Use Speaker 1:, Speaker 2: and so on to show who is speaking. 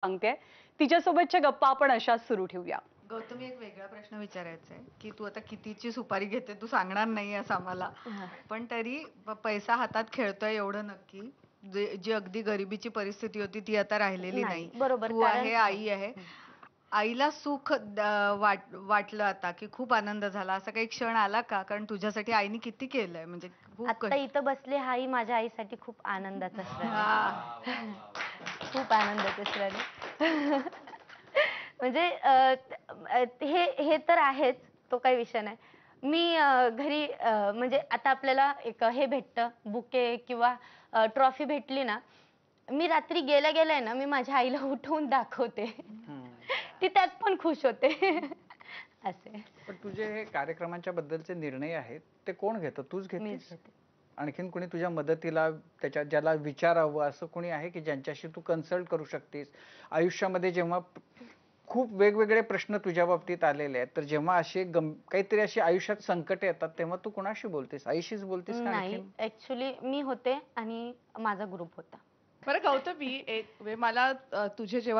Speaker 1: सांगते तिच्यासोबतच्या गप्पा आपण अशाच सुरू ठेवूया.
Speaker 2: गौतमी एक वेगळा प्रश्न विचारायचा आहे की तू आता कितीची सुपारी घेते तू सांगणार नाही असं आम्हाला. पण तरी पैसा हातात खेळतोय एवढं नक्की. जे- अगदी गरिबीची परिस्थिती होती ती आता राहिलेली
Speaker 3: नाही,
Speaker 2: नाही.
Speaker 3: बरोबर,
Speaker 2: तू आहे आई आहे. आईला सुख वाट वाटलं आता की खूप आनंद झाला. असा काही क्षण आला का? कारण तुझ्यासाठी आईने किती केलंय? म्हणजे
Speaker 3: आता इथं बसले हाही माझ्या आईसाठी खूप आनंदाचा क्षण आहे. खूप क्षण आहे. म्हणजे हे हे तर आहेच तो काही विषय नाही. मी घरी म्हणजे आता आपल्याला एक हे भेटतं बुके किंवा ट्रॉफी भेटली ना मी रात्री गेल्या गेल्या ना मी माझ्या आईला उठवून दाखवते. ती त्यात पण खुश होते. असे.
Speaker 4: पण तुझे हे कार्यक्रमांच्या बद्दलचे निर्णय आहेत ते कोण घेतं? तूच
Speaker 3: घेते.
Speaker 4: आणखीन कोणी तुझ्या मदतीला त्याच्या ज्याला विचारावं असं कोणी आहे की ज्यांच्याशी तू कन्सल्ट करू शकतेस? आयुष्यामध्ये जेव्हा खूप वेगवेगळे प्रश्न तुझ्या बाबतीत आलेले आहेत तर जेव्हा असे गम काहीतरी अशी आयुष्यात संकट येतात तेव्हा तू कोणाशी बोलतेस? आईशीच बोलतेस का
Speaker 3: नाही
Speaker 4: आणखीन?
Speaker 3: ऍक्च्युली मी होते आणि माझा ग्रुप होता.
Speaker 5: बरं गौतमी एक वे मला अ, तुझे जेव्हा